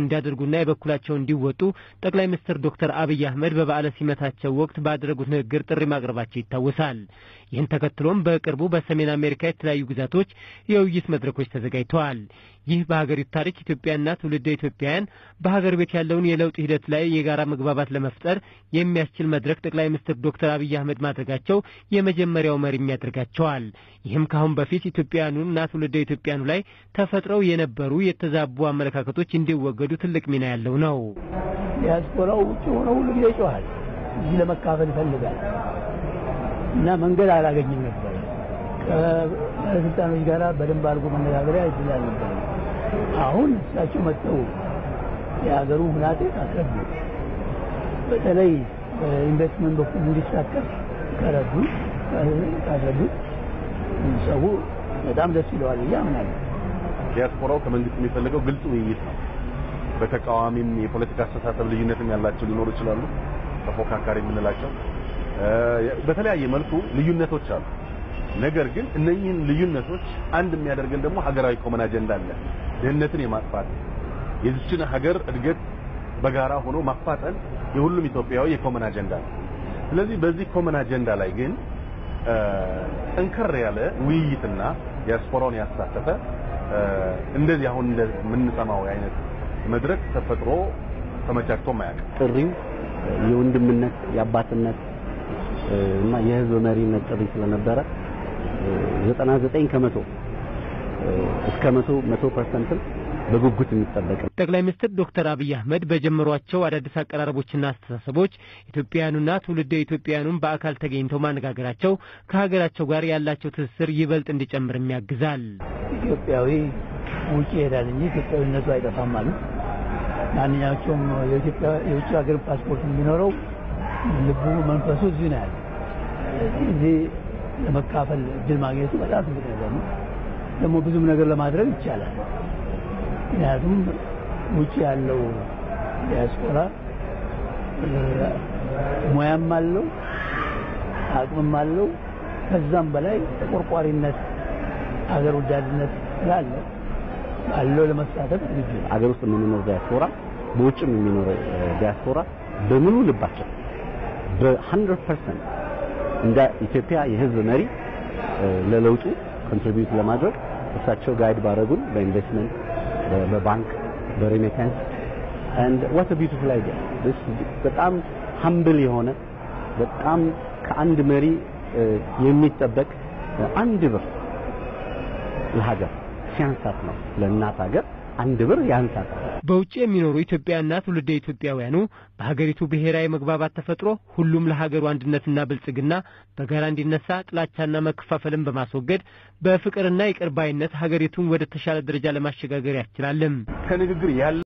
እንዲያደርጉና የበኩላቸውን እንዲወጡ ጠቅላይ ሚኒስትር ዶክተር አብይ አህመድ በበዓለ ሲመታቸው ወቅት ባደረጉት ንግግር ጥሪ ማቅረባቸው ይታወሳል። ይህን ተከትሎም በቅርቡ በሰሜን አሜሪካ የተለያዩ ግዛቶች የውይይት መድረኮች ተዘጋጅተዋል። ይህ በሀገሪቱ ታሪክ ኢትዮጵያና ትውልደ ኢትዮጵያውያን በሀገር ቤት ያለውን የለውጥ ሂደት ላይ የጋራ መግባባት ለመፍጠር የሚያስችል መድረክ ጠቅላይ ሚኒስትር ዶክተር አብይ አህመድ ማድረጋቸው የመጀመሪያው መሪም ያደርጋቸዋል። ይህም ከአሁን በፊት ኢትዮጵያውያኑና ትውልደ ኢትዮጵያኑ ላይ ተፈጥረው የነበሩ የተዛቡ አመለካከቶች እንዲወገዱ ትልቅ ሚና ያለው ነው። ዲያስፖራው ውጭ ሆነው ሁሉ ጊዜ ይጮሃል፣ እዚህ ለመካፈል ይፈልጋል እና መንገድ አላገኝም ነበር። ከባለስልጣኖች ጋር በደንብ አድርጎ መነጋገሪያ ይችል አልነበረ። አሁን እሳቸው መጥተው የሀገሩ ሁናቴ አስረዱ። በተለይ በኢንቨስትመንት በኩል እንዲሳተፍ ከረዱ ካስረዱ ሰው በጣም ደስ ይለዋል ብዬ አምናለሁ። ዲያስፖራው ከመንግስት የሚፈልገው ግልጽ ውይይት ነው። በተቃዋሚም የፖለቲካ አስተሳሰብ ልዩነትም ያላቸው ሊኖሩ ይችላሉ። ተፎካካሪ የምንላቸው በተለያየ መልኩ ልዩነቶች አሉ። ነገር ግን እነኚህን ልዩነቶች አንድ የሚያደርገን ደግሞ ሀገራዊ ኮመን አጀንዳ አለ። ድህነትን የማጥፋት የዚችን ሀገር እድገት በጋራ ሆኖ ማፋጠን የሁሉም ኢትዮጵያዊ የ common አጀንዳ ነው። ስለዚህ በዚህ common አጀንዳ ላይ ግን ጠንከር ያለ ውይይትና ዲያስፖራውን ያሳተፈ እንደዚህ አሁን እንደምንሰማው አይነት መድረክ ተፈጥሮ ተመቻችቶ ማያውቅ ጥሪው የወንድምነት የአባትነት እና የህዝብ መሪነት ጥሪ ስለነበረ 99 ከመቶ እስከ መቶ መቶ percent ም በጉጉት የሚጠበቅ ጠቅላይ ሚኒስትር ዶክተር አብይ አህመድ በጀመሯቸው አዳዲስ አቀራረቦችና አስተሳሰቦች ኢትዮጵያውያኑና ትውልደ ኢትዮጵያውያኑን በአካል ተገኝተው ማነጋገራቸው ከሀገራቸው ጋር ያላቸው ትስስር ይበልጥ እንዲጨምርም ያግዛል። ኢትዮጵያዊ ውጭ ይሄዳል እንጂ ኢትዮጵያዊነቱ አይጠፋም አሉ። ማንኛቸውም የውጭ ሀገር ፓስፖርት የሚኖረው ልቡ መንፈሱ እዚህ ነው ያለ። እዚህ ለመካፈል እድል ማግኘቱ በጣም ትልቅ ነገር ነው። ደግሞ ብዙም ነገር ለማድረግ ይቻላል። ምክንያቱም ውጭ ያለው ዲያስፖራ ሙያም አለው አቅምም አለው። ከዛም በላይ ተቆርቋሪነት፣ ሀገር ወዳድነት ስላለ ባለው ለመሳተፍ ዝግጁ ነው። አገር ውስጥ የምንኖር ዲያስፖራ፣ በውጭም የሚኖረው ዲያስፖራ በሙሉ ልባቸው በ100% እንደ ኢትዮጵያ የህዝብ መሪ ለለውጡ contribute ለማድረግ እሳቸው guide ባረጉን በኢንቨስትመንት በባንክ በ remittance and what a beautiful idea this በጣም humble የሆነ በጣም ከአንድ መሪ የሚጠበቅ አንድ ብር ለሀገር ሲያንሳት ነው ለእናት ሀገር አንድ ብር ያንሳታል። በውጭ የሚኖሩ ኢትዮጵያና ትውልደ ኢትዮጵያውያኑ በሀገሪቱ ብሔራዊ መግባባት ተፈጥሮ ሁሉም ለሀገሩ አንድነትና ብልጽግና በጋራ እንዲነሳ ጥላቻና መከፋፈልን በማስወገድ በፍቅርና ይቅር ባይነት ሀገሪቱን ወደ ተሻለ ደረጃ ለማሸጋገር ያስችላልም። ከንግግር ያለ